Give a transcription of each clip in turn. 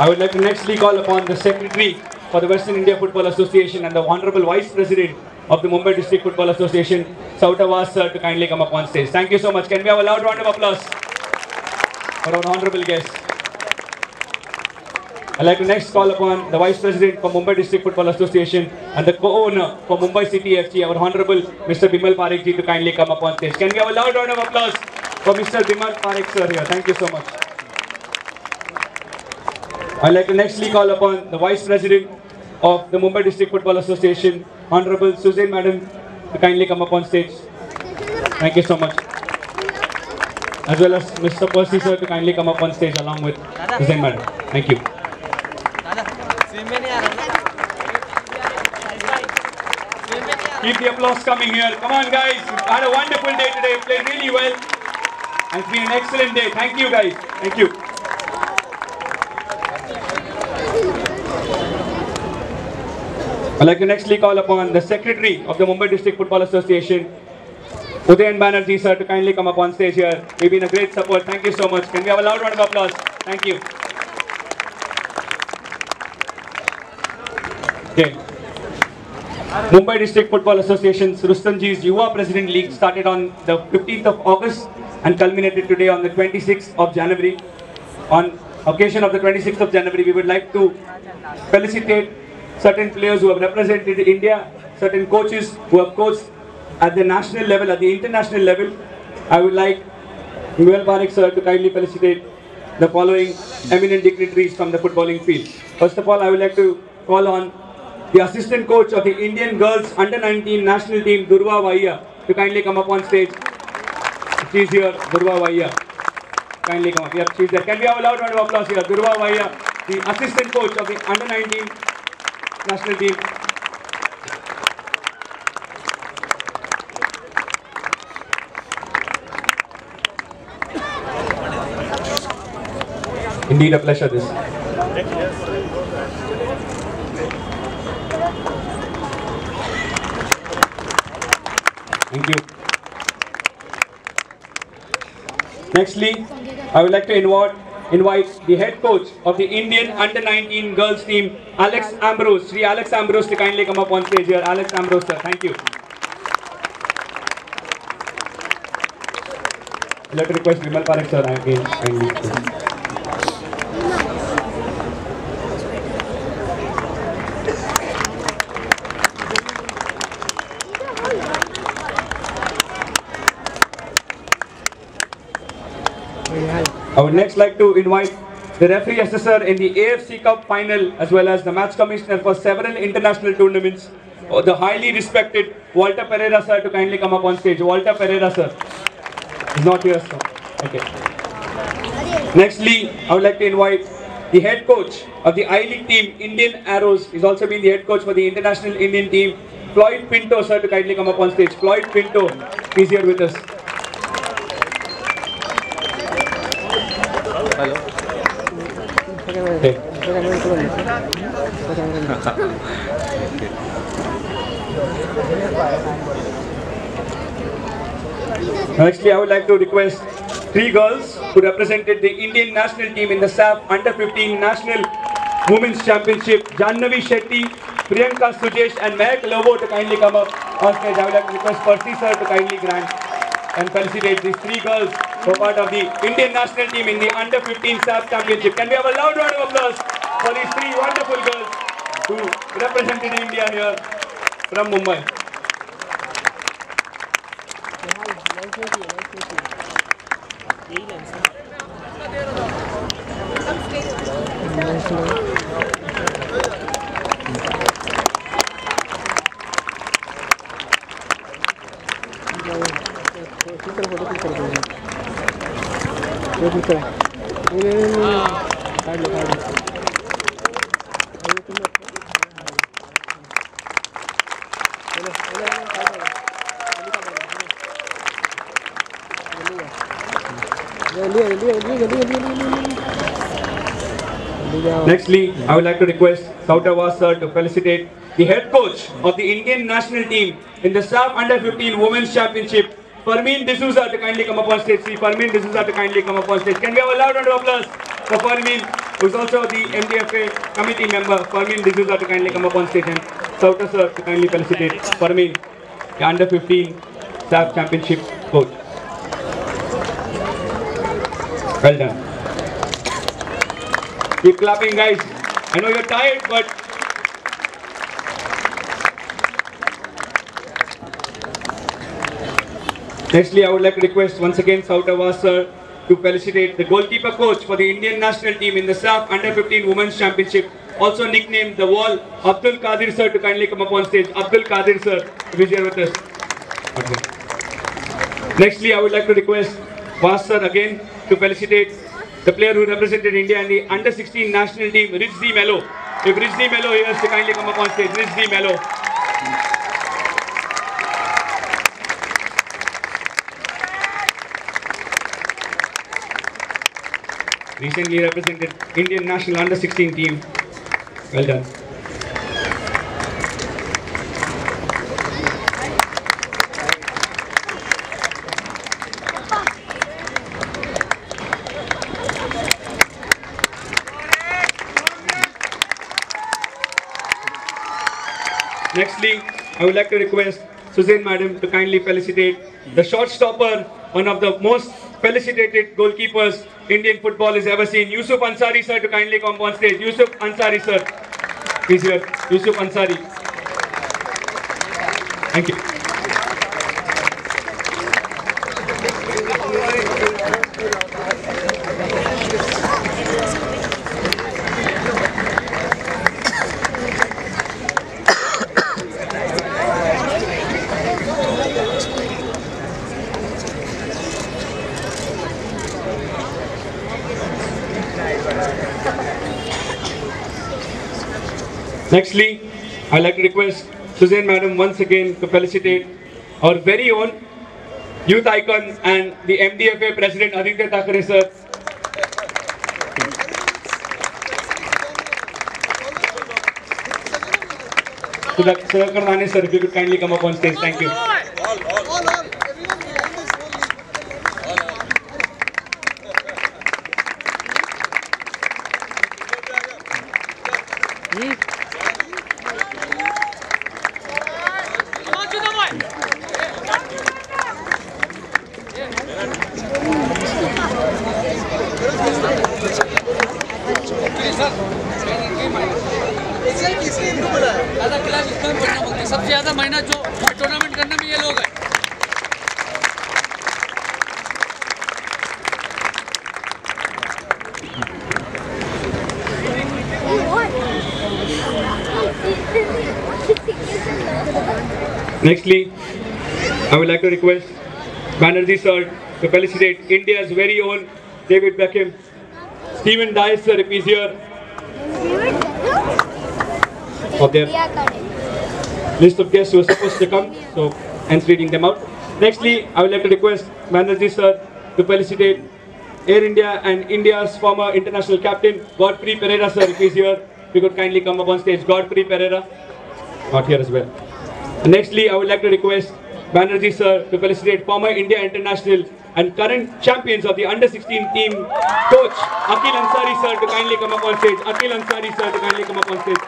I would like to nextly call upon the Secretary for the Western India Football Association and the Honorable Vice President of the Mumbai District Football Association, Sautavas sir, to kindly come up on stage. Thank you so much. Can we have a loud round of applause for our honorable guest? I'd like to next call upon the Vice President for Mumbai District Football Association and the co-owner for Mumbai City FC, our Honorable Mr. Bimal Parekh ji, to kindly come up on stage. Can we have a loud round of applause for Mr. Bimal Parekh sir here? Thank you so much. I'd like to nextly call upon the Vice President of the Mumbai District Football Association, Honorable Suzanne Madam, to kindly come up on stage. Thank you so much. As well as Mr. Percy sir to kindly come up on stage along with Suzanne Madam. Thank you. Keep the applause coming here. Come on, guys. You've had a wonderful day today. You played really well. And it's been an excellent day. Thank you, guys. Thank you. I'd like to nextly call upon the Secretary of the Mumbai District Football Association, Udayan Banerjee, sir, to kindly come up on stage here. You've been a great support. Thank you so much. Can we have a loud round of applause? Thank you. Okay. Mumbai District Football Association's Rustomjee's Yuva President League started on the 15th of August and culminated today on the 26th of January. On occasion of the 26th of January, we would like to felicitate certain players who have represented India, certain coaches who have coached at the national level, at the international level. I would like Bimal Parekh sir to kindly felicitate the following eminent dignitaries from the footballing field. First of all, I would like to call on the assistant coach of the Indian girls under 19 national team, Durva Vaiya, to kindly come up on stage. She's here, Durva Vaiya. Kindly come up. Yep, she's there. Can we have a loud round of applause here? Durva Vaiya, the assistant coach of the under 19 national team. Indeed, a pleasure this. Thank you. Nextly, I would like to invite, invite the head coach of the Indian Under-19 girls team, Alex Ambrose. Sri Alex Ambrose to kindly come up on stage here. Alex Ambrose, sir. Thank you. Like to request Vimal Parekh, sir, again, kindly. I would next like to invite the referee assessor in the AFC Cup final as well as the match commissioner for several international tournaments, uh, the highly respected Walter Pereira sir to kindly come up on stage. Walter Pereira sir is not here sir. Okay. Nextly, I would like to invite the head coach of the I-League team, Indian Arrows, He's also been the head coach for the international Indian team, Floyd Pinto sir to kindly come up on stage. Floyd Pinto he's here with us. Okay. Nextly, I would like to request three girls who represented the Indian national team in the SAFF Under 15 National Women's Championship, Jahnavi Shetty, Priyanka Sujesh and Mehak Lobo to kindly come up on stage. I would like to request Percy sir to kindly grant and felicitate these three girls are part of the Indian national team in the Under 15 SAFF Championship. Can we have a loud round of applause for these three wonderful girls who represented India here from Mumbai. Nextly, I would like to request Sautavas sir to felicitate the head coach of the Indian national team in the SAFF Under 15 Women's Championship, Fermin D'Souza to kindly come up on stage. See Fermin D'Souza to kindly come up on stage. Can we have a loud round of applause for Fermin who's also the MDFA committee member, Fermin D'Souza, to kindly come up on stage, and Sauta sir to kindly felicitate Fermin, the under 15 SAFF championship coach. Well done. Keep clapping, guys. I know you're tired, but Nextly, I would like to request once again Sautawar sir to felicitate the goalkeeper coach for the Indian national team in the SAFF Under 15 Women's Championship, also nicknamed the Wall, Abdul Qadir sir to kindly come up on stage. Abdul Qadir sir, to here with us. Okay. Nextly, I would like to request Vas sir again to felicitate the player who represented India in the Under 16 national team, Rizzi Mello. If Rizzi Mello here to kindly come up on stage, Rizzi Mello. recently represented Indian national under 16 team. Well done. Nextly, I would like to request Suzanne Madam to kindly felicitate the short stopper, one of the most felicitated goalkeepers Indian football has ever seen. Yusuf Ansari sir to kindly come on stage. Yusuf Ansari sir is here. Yusuf Ansari. Thank you. Nextly, I'd like to request Suzanne Madam once again to felicitate our very own youth icon and the MDFA President Aditya Thackeray sir. So that Sir sir, if you could kindly come up on stage, thank you. ज़्यादा class इसमें पढ़ना बोलते हैं सबसे ज़्यादा महीना जो tournament करने में ये लोग हैं Nextly, I would like to request Banerjee sir to felicitate India's very own David Beckham. Stephen Dice sir, he's here, of their list of guests who are supposed to come, so hence reading them out. Nextly, I would like to request Banerjee sir to felicitate Air India and India's former international captain, Godfrey Pereira sir, if he's here, you could kindly come up on stage. Godfrey Pereira, not here as well. Nextly, I would like to request Banerjee sir to felicitate former India international and current champions of the under 16 team coach Akhil Ansari sir to kindly come up on stage. Akhil Ansari sir to kindly come up on stage.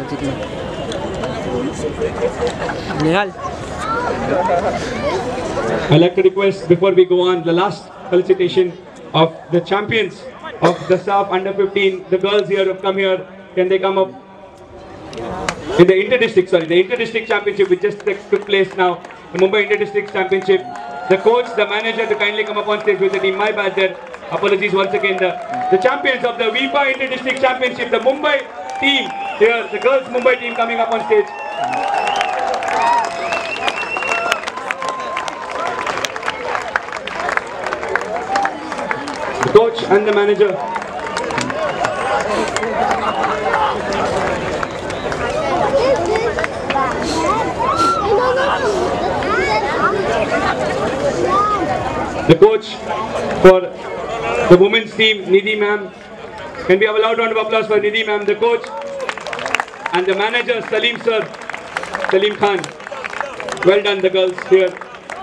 मस्जिद में Nihal I like to request before we go on the last felicitation of the champions of the SAFF under 15 the girls here have come here. Can they come up? In the inter-district sorry the inter-district championship which just took place now the Mumbai inter-district championship. The coach the manager to kindly come up on stage with the team. My bad there. Apologies once again. The, the champions of the WIFA inter-district championship the Mumbai team. Here, the girls Mumbai team coming up on stage. The coach and the manager. The coach for the women's team, Nidhi ma'am. Can we have a loud round of applause for Nidhi ma'am, the coach and the manager, Salim sir, Salim Khan. Well done, the girls here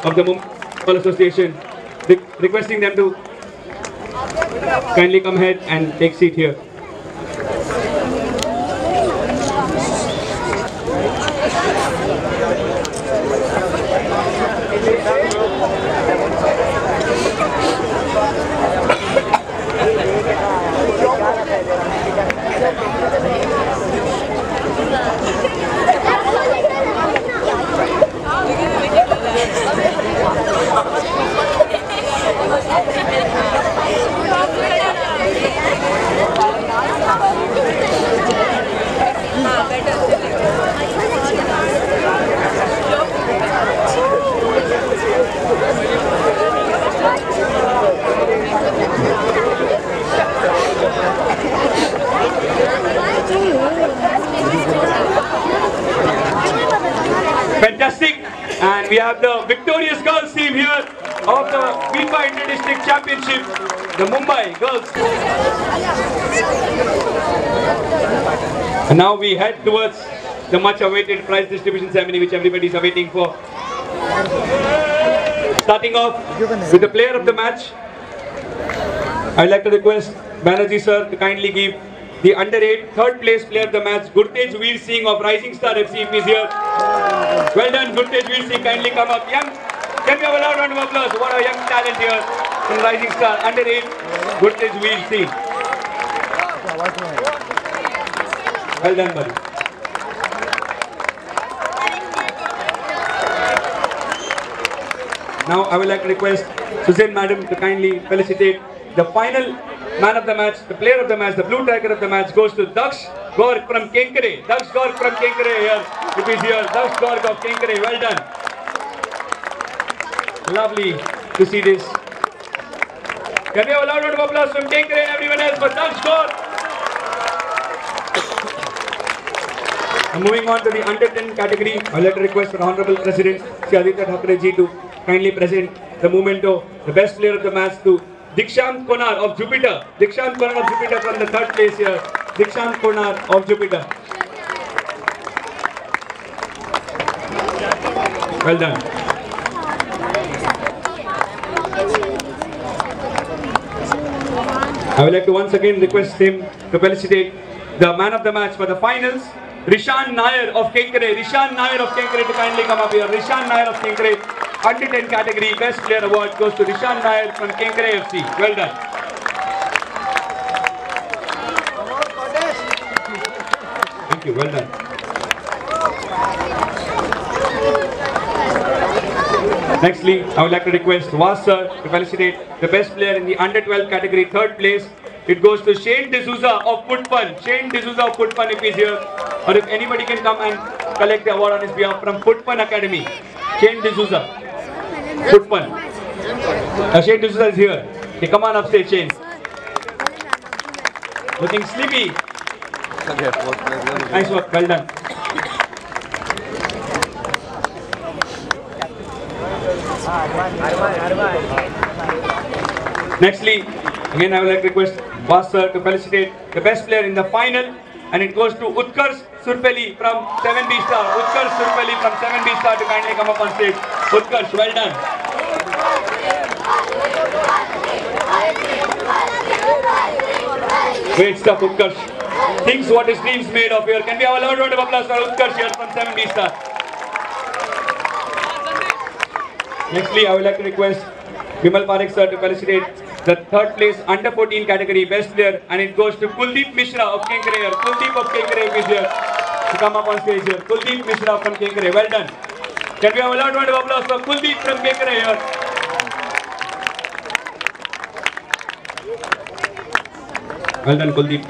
of the Mumbai Association. Re- requesting them to kindly come ahead and take seat here. Fantastic. And we have the victorious girls team here of the WIFA Inter-District Championship, the Mumbai girls. And now we head towards the much awaited prize distribution ceremony which everybody is awaiting for. Starting off with the player of the match, I'd like to request Banerjee sir to kindly give the under 8 third place player of the match, Gurtej Veer Singh of Rising Star FC he's here. Well done, Gurtej Veer Singh, kindly come up. Young, can we have a loud round of applause? What a young talent here from Rising Star, under 8, Gurtej Veer Singh. Well done, buddy. Now I would like to request Suzanne Madam to kindly felicitate the final man of the match, the player of the match, the blue tiger of the match goes to Daksh Garg from Kenkare. Daksh Garg from Kenkare here. It is here. Daksh Garg of Kenkare. Well done. Lovely to see this. Can we have a loud round of applause from Kenkare and everyone else for Gorg? And moving on to the under 10 category, like to request our Honorable President Sri Aditya Thackeray ji to kindly present the memento, the best player of the match to Dikshant Konar of Jupiter. Dikshant Konar of Jupiter from the third place here. Dikshant Konar of Jupiter. Well done. I would like to once again request him to felicitate the man of the match for the finals, Rishan Nair of Kenkare. Rishan Nair of Kenkare to kindly come up here. Rishan Nair of Kenkare, under 10 category, best player award goes to Rishan Nair from Kenkare FC. Well done. Thank you, well done. Nextly, I would like to request Vas sir to felicitate the best player in the under 12 category, third place. It goes to Shane D'Souza of Putpan. Shane D'Souza of Putpan if he's here. Or if anybody can come and collect the award on his behalf from Putpan Academy. Shane D'Souza. Putpan. Uh, Shane D'Souza is here. Okay, come on upstage, Shane. Looking sleepy. Nice work, well done. Nextly, again I would like to request Vas sir to felicitate the best player in the final and it goes to Utkarsh Surpeli from 7B Star. Utkarsh Surpeli from 7B Star to kindly come up on stage. Utkarsh, well done. Great stuff, Utkarsh. Thinks what his dreams made of here. Can we have a loud round of applause for Utkarsh here from 7B Star? Nextly, I would like to request Vimal Parekh sir to felicitate the third place under 14 category best player and it goes to Kuldeep Mishra of Kenkare here. Kuldeep of Kenkare is here to come up on stage here. Kuldeep Mishra from Kenkare, well done. Can we have a loud round of applause for Kuldeep from Kenkare here? Well done Kuldeep.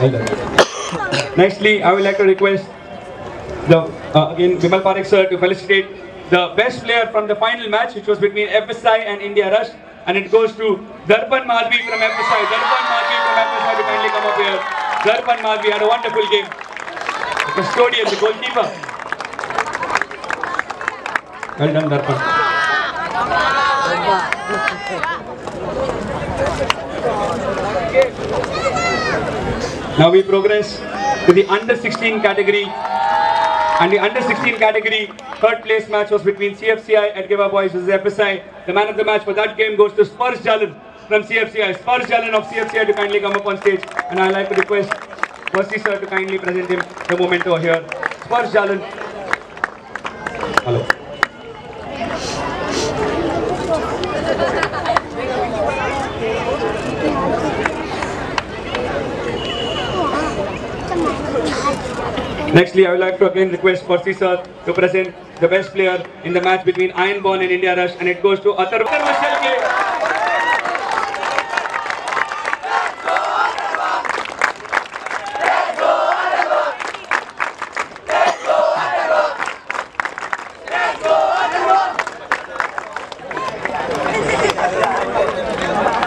Well done. Nextly, I would like to request the Uh, again Vimal Parekh sir to felicitate the best player from the final match which was between FSI and India Rush and it goes to Darpan Malvi from FSI. Darpan Malvi from FSI to kindly come up here. Darpan Malvi had a wonderful game. The custodian, the goalkeeper. Well done, Darpan. Now we progress to the under 16 category. And the under 16 category third place match was between CFCI and Geva Boys versus FSI. The man of the match for that game goes to Sparsh Jalan from CFCI. Sparsh Jalan of CFCI to kindly come up on stage. And I'd like to request Percy sir to kindly present him the memento here. Sparsh Jalan. Hello. Nextly, I would like to again request Percy sir to present the best player in the match between Ironborn and India Rush, and it goes to Atar Mashal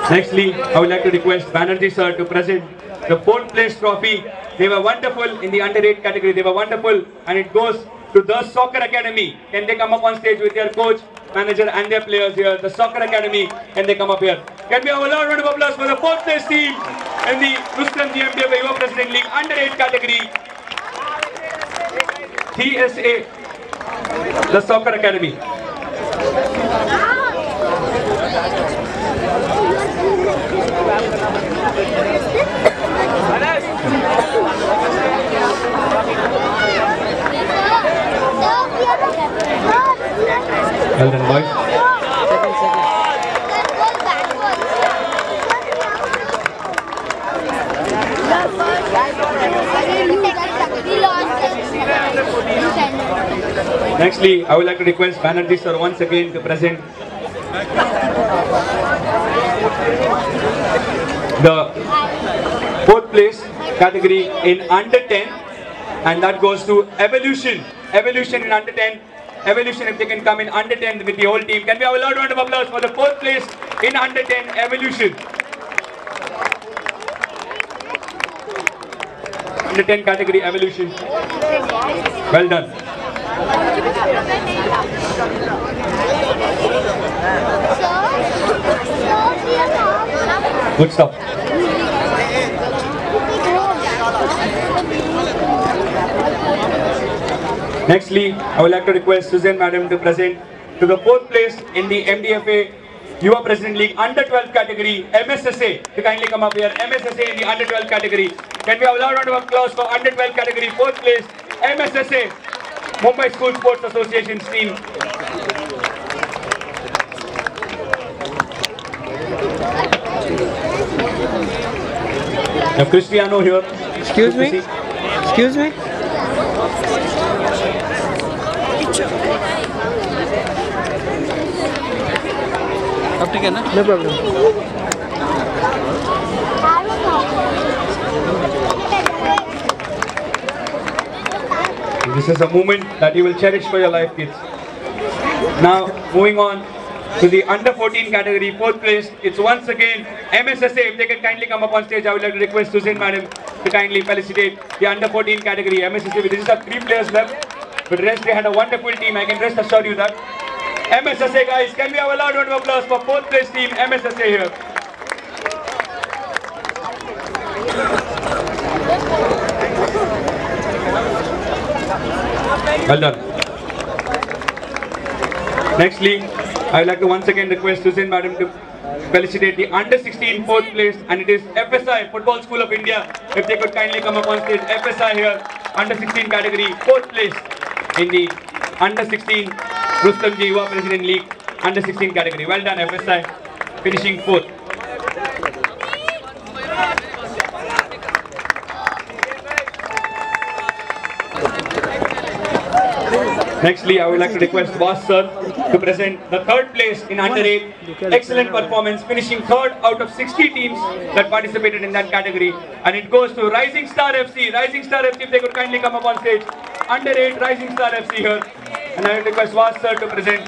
Nextly, I would like to request Banerjee sir to present the fourth place trophy. They were wonderful in the under 8 category. They were wonderful and it goes to the Soccer Academy. Can they come up on stage with their coach, manager and their players here? The Soccer Academy, can they come up here? Can we have a loud round of applause for the fourth place team in the Rustomjee MDF Yuva President League under 8 category? TSA, the Soccer Academy. Well done, boys. Nextly, I would like to request Banerjee sir once again to present the fourth place category in under 10 and that goes to Evolution. Evolution in under 10. Evolution if they can come in under 10 with the whole team. Can we have a loud round of applause for the fourth place in under 10 Evolution. Under 10 category Evolution. Well done. Good stuff. Nextly, I would like to request Suzanne Madam to present to the fourth place in the MDFA Yuva President League Under 12 category, MSSA, to kindly come up here. MSSA in the Under 12 category. Can we have a loud round of applause for Under 12 category, fourth place, MSSA, Mumbai School Sports Association team. Now Cristiano here. Excuse me. Excuse me. Up to No problem. This is a moment that you will cherish for your life, kids. Now, moving on to the under 14 category, fourth place. It's once again MSSA. If they can kindly come up on stage, I would like to request Suzanne Madam to kindly felicitate the under 14 category MSSA. We just have three players left, but rest they had a wonderful team. I can rest assure you that. MSSA guys, can we have a loud round of applause for fourth place team MSSA here? Well done. Nextly, I would like to once again request Susan Madam to felicitate the under 16 fourth place and it is FSI, Football School of India. If they could kindly come up on stage, FSI here, under 16 category, fourth place in the under 16 Rustomjee Yuva President League, under 16 category. Well done FSI, finishing fourth. Nextly, I would like to request Vas sir to present the third place in under 8. Excellent performance, finishing third out of 60 teams that participated in that category. And it goes to Rising Star FC. Rising Star FC, if they could kindly come up on stage. Under 8, Rising Star FC here. And I would request Vas sir to present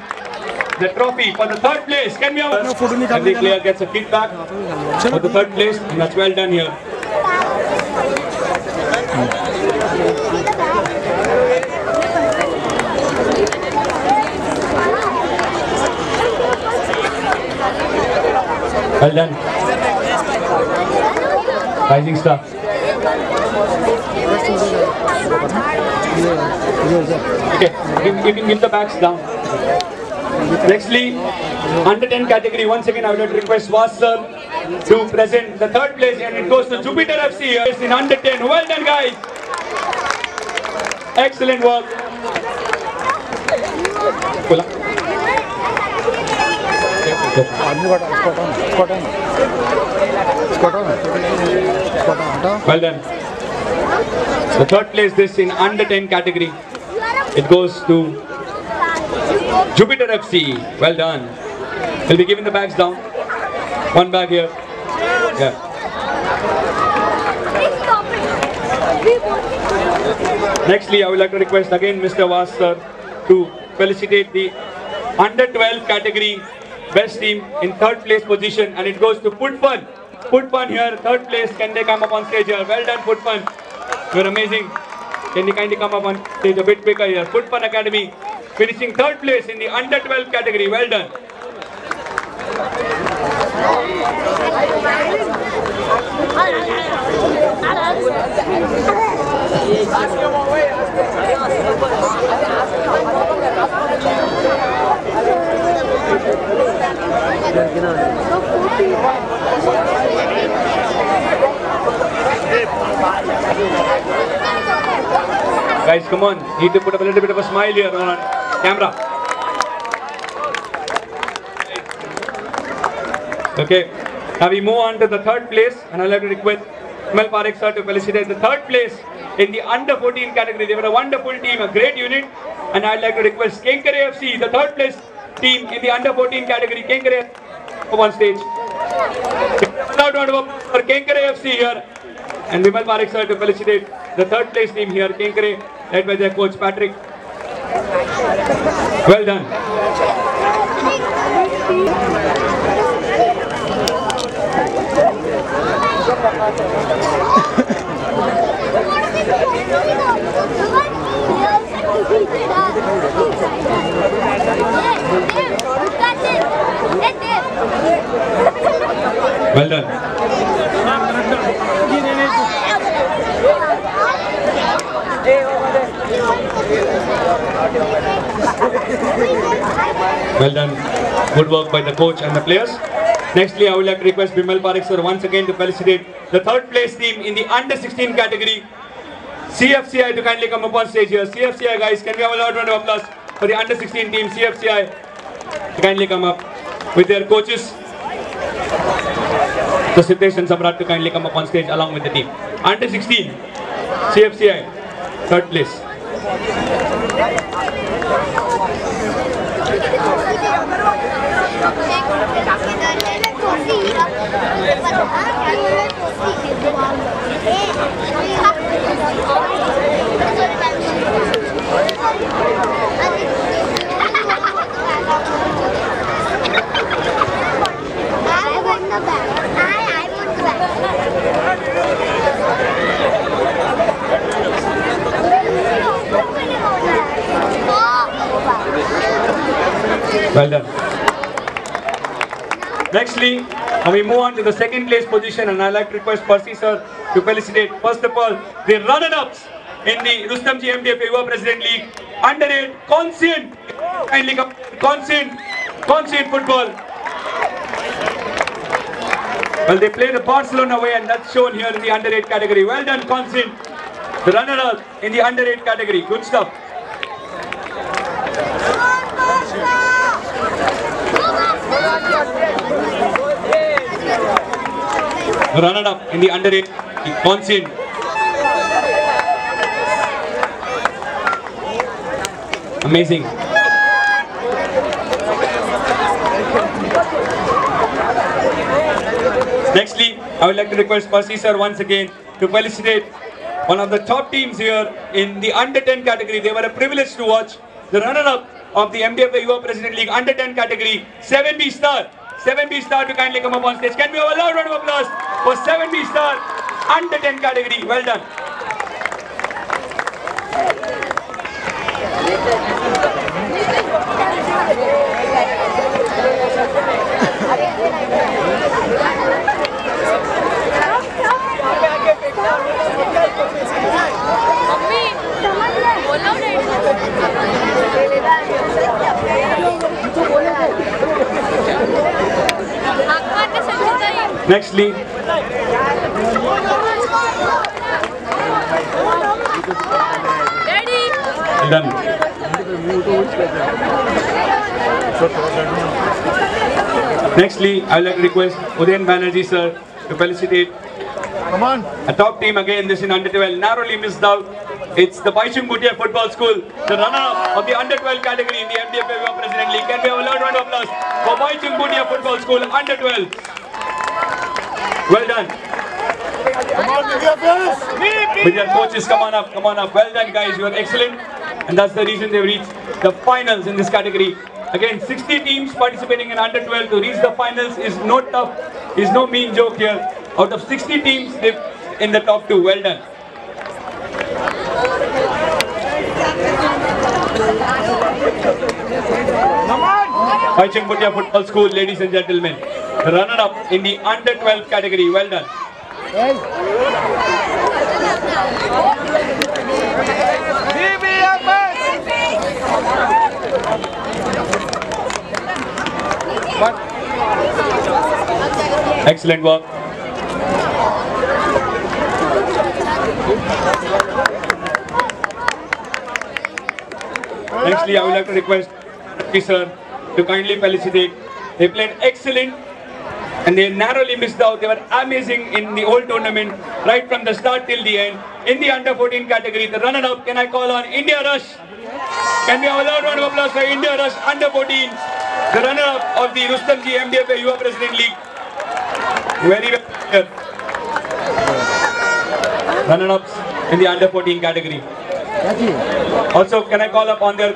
the trophy for the third place. Can we have Every player gets a kickback for the third place. And that's well done here. Well done. Rising star. Okay, you, you give the bags down. Nextly, under 10 category, once again I would like to request Was sir to present the third place and it goes to Jupiter FC. In under 10. Well done guys. Excellent work. Well done. The third place this in under 10 category. It goes to Jupiter FC. Well done. We'll be giving the bags down. One bag here. Yeah. Nextly, I would like to request again Mr. Vassar, to felicitate the under 12 category best team in third place position and it goes to Put Fun. Put Fun here, third place. Can they come up on stage here? Well done, Put Fun. You're amazing. Can you kindly come up on stage a bit quicker here? Put Fun Academy finishing third place in the under 12 category. Well done. Guys, come on. Need to put up a little bit of a smile here on camera. Okay. Now we move on to the third place, and I'd like to request Mel Parekh sir to felicitate the third place in the under 14 category. They were a wonderful team, a great unit, and I'd like to request Kenkare FC, the third place team in the under 14 category. Kenkare up on stage. Loud round of for Kenkare FC here, and Vimal Parekh sir to felicitate the third place team here, Kenkare, led by their coach Patrick. Well done. Well done. Well done. Good work by the coach and the players. Nextly, I would like to request Bimal Parekh sir once again to felicitate the third place team in the under 16 category. CFCI to kindly come up on stage here. CFCI guys, can we have a loud round of applause for the under 16 team CFCI to kindly come up with their coaches. So Siddesh and Samrat to kindly come up on stage along with the team. Under 16, CFCI, third place. I want the bag. I, I want the bag. Well done. Nextly, we move on to the second place position and I'd like to request Percy sir to felicitate. First of all the runner-ups in the Rustomjee MDF Yuva President League under 8 Conscient. Kindly Conscient. Conscient football. Well they played the Barcelona away and that's shown here in the under 8 category. Well done Conscient. The runner-up in the under 8 category. Good stuff runner-up in the under 8 Conscient Amazing. Nextly, I would like to request Percy sir once again to felicitate one of the top teams here in the under 10 category. They were a privilege to watch. The runner-up of the MDFA Yuva President League under 10 category, 7B Star. 7B Star to kindly come up on stage. Can we have a loud round of applause for 7B star under 10 category. Well done. तो Nextly, well done. Nextly, I would like to request Udayan Banerjee sir to felicitate Come on. a top team again, this in under 12, narrowly missed out. It's the Baichung Bhutia Football School, the runner-up of the under 12 category in the MDFA President League. Can we have a loud round of applause for Baichung Bhutia Football School under 12? Well done. Come on. With your coaches, come on up, come on up. Well done, guys. You are excellent. And that's the reason they've reached the finals in this category. Again, 60 teams participating in under 12 to reach the finals is no tough, is no mean joke here. Out of 60 teams, they're in the top two. Well done. Baichung Bhutia Football School, ladies and gentlemen. Runner-up in the under 12 category. Well done. Excellent work. Nextly, I would like to request sir to kindly felicitate. They played excellent and they narrowly missed out. They were amazing in the whole tournament, right from the start till the end. In the under 14 category, the runner-up, can I call on India Rush? Can we have a loud round of applause for India Rush under 14, the runner-up of the Rustomjee MDFA Yuva President League. Very well. Runner-ups in the under 14 category. Also, can I call upon their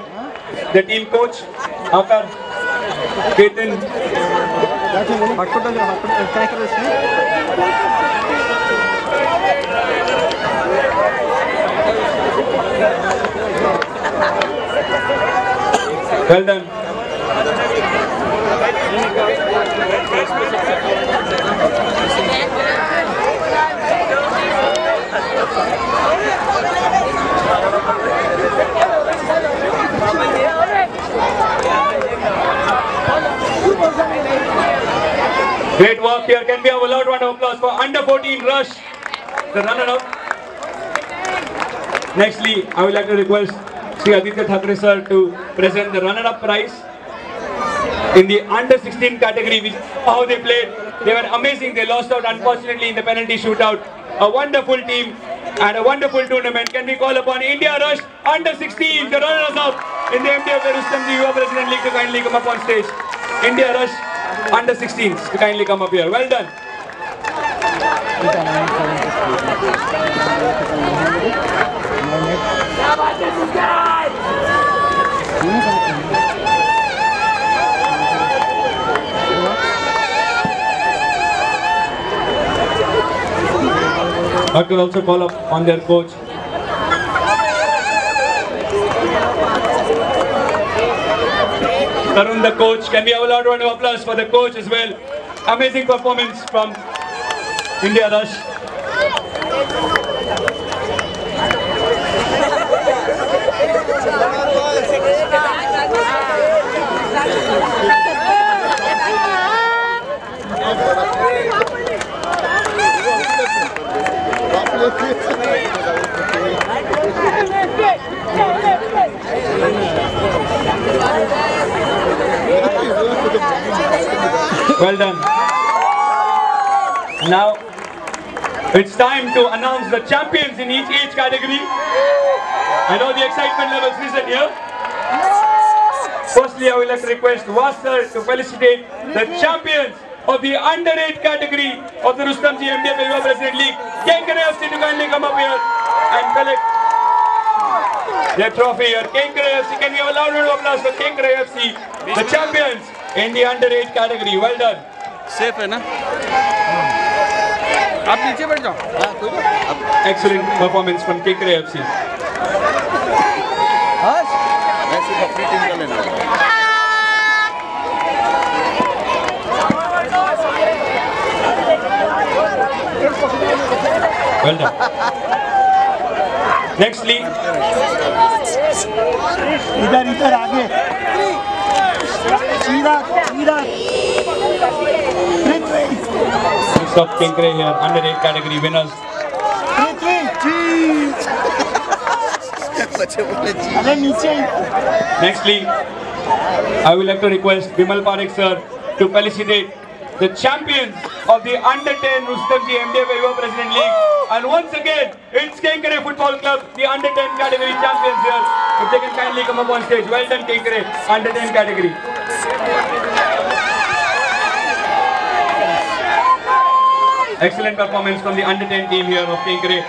the team coach, Akar, Ketan, hotspot hotspot try करो Thank you. Great work here. Can we have a loud round of applause for under 14 Rush, the runner-up. Nextly, I would like to request Sri Aditya Thackeray sir to present the runner-up prize in the under 16 category. Saw how they played. They were amazing. They lost out unfortunately in the penalty shootout. A wonderful team and a wonderful tournament. Can we call upon India Rush under 16, the runners-up in the MDF Rustomjee Yuva President League to kindly come up on stage. India Rush under 16s to kindly come up here. Well done. I could also call up on their coach. Tarun, the coach. Can we have a loud round of applause for the coach as well? Amazing performance from India Rush. Well done. Now, it's time to announce the champions in each age category. I know the excitement levels risen here. Firstly, I would like to request Wasser to felicitate the champions of the under 8 category of the Rustomjee MDF Yuva President League. Kenkare FC to kindly come up here and collect their trophy here. Kenkare FC, can we have a loud round of applause for Kenkare FC, the champions in the under 8 category. Well done. Safe है ना आप नीचे बैठ जाओ हाँ कोई बात Excellent performance from Kenkara FC. ऐसी अपनी टीम का लेना Well done. Nextly, इधर इधर आगे Irak, Irak. Prithvi. Next up, Kenkare here, under 8 category winners. Prithvi. Jeez. Nextly, I would like to request Bimal Parekh sir to felicitate the champions of the under 10 Rustomjee MDF Yuva President League. And once again, it's Kenkare Football Club, the under 10 category champions here. If they can kindly come up on stage. Well done, Kenkare, under 10 category. Excellent performance from the under 10 team here of Kenkare.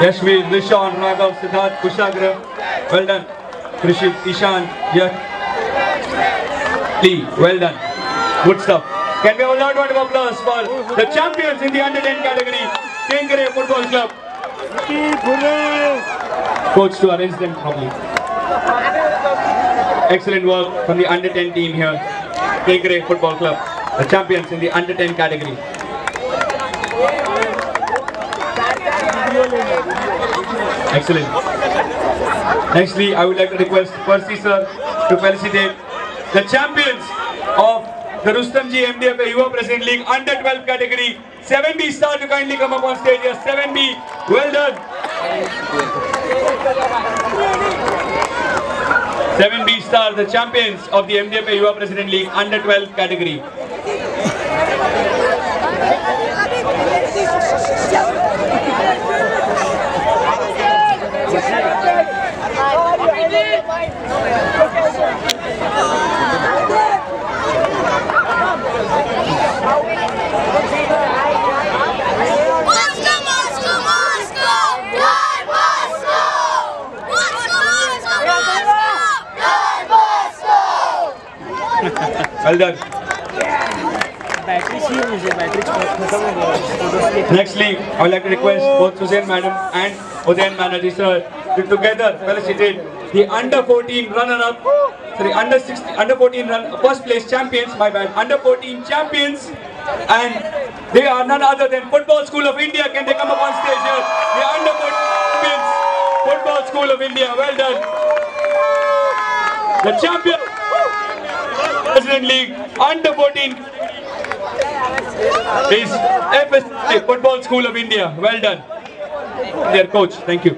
Yashvi, Nishan, Raghav, Siddharth, Kushagra. Well done. Krishit, Ishan, Yat. Lee, well done. Good stuff. Can we have a loud round of applause for the champions in the under 10 category, Kenkare Football Club. Coach to arrange them properly. Excellent work from the under 10 team here, Kenkare Football Club, the champions in the under 10 category. Excellent. Nextly, I would like to request Percy sir to felicitate the champions of the Rustomjee MDFA Yuva President League under 12 category. 7B star to kindly come up on stage here. 7B, well done. 7B star, the champions of the MDFA Yuva President League under 12 category. Well done. Next Nextly, I would like to request both Suzanne Madam and Udayan Manager sir to together felicitate the under 14 runner-up, sorry, under 16, under 14 run, first place champions, my bad, under 14 champions, and they are none other than Football School of India. Can they come up on stage here? The under 14 champions, Football School of India. Well done. The champion, President League, under 14 is FSA Football School of India. Well done. Their coach, thank you.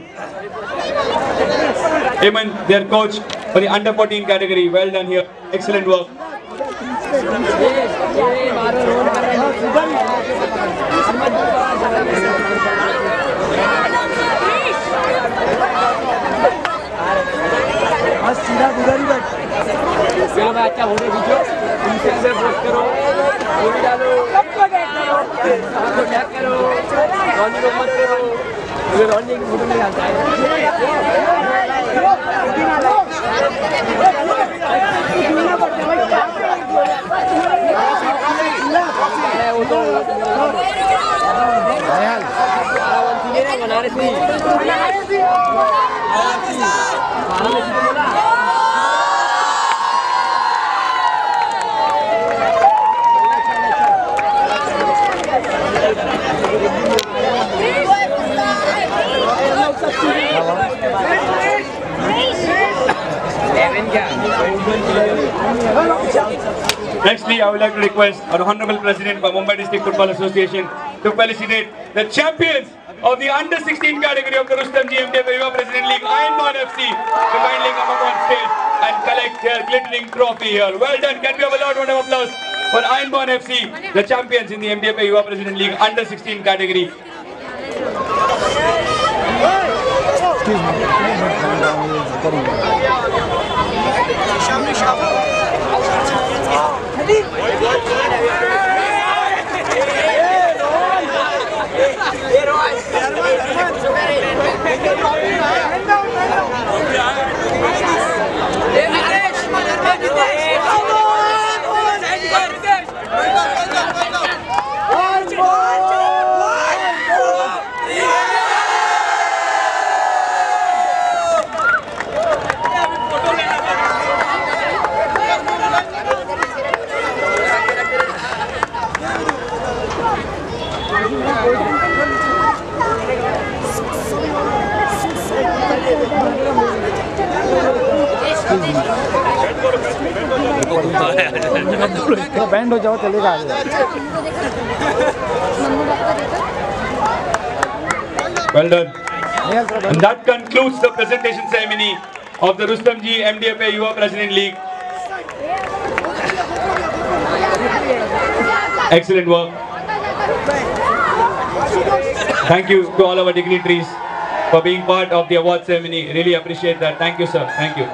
Amen, their coach for the under 14 category. Well done here. Excellent work. चलो भाई अच्छा photo खींचो इनसे से post करो. Photo डालो सबको tag करो. रॉनी को मत करो. मुझे रोनी की फ़ोटो नहीं आता है like to request our Honorable President of Mumbai District Football Association to felicitate the champions of the under-16 category of the Rustomjee MDF Yuva President League Ironman FC to finally come up on stage and collect their glittering trophy here. Well done. Can we have a loud round of applause for Ironman FC, the champions in the MDFA Yuva President League under-16 category. Excuse me. ready? बैंड हो जाओ चलेगा Well done. And that concludes the presentation ceremony of the Rustomjee MDFA Yuva President League. Excellent work. Thank you to all our dignitaries for being part of the award ceremony. Really appreciate that. Thank you, sir. Thank you.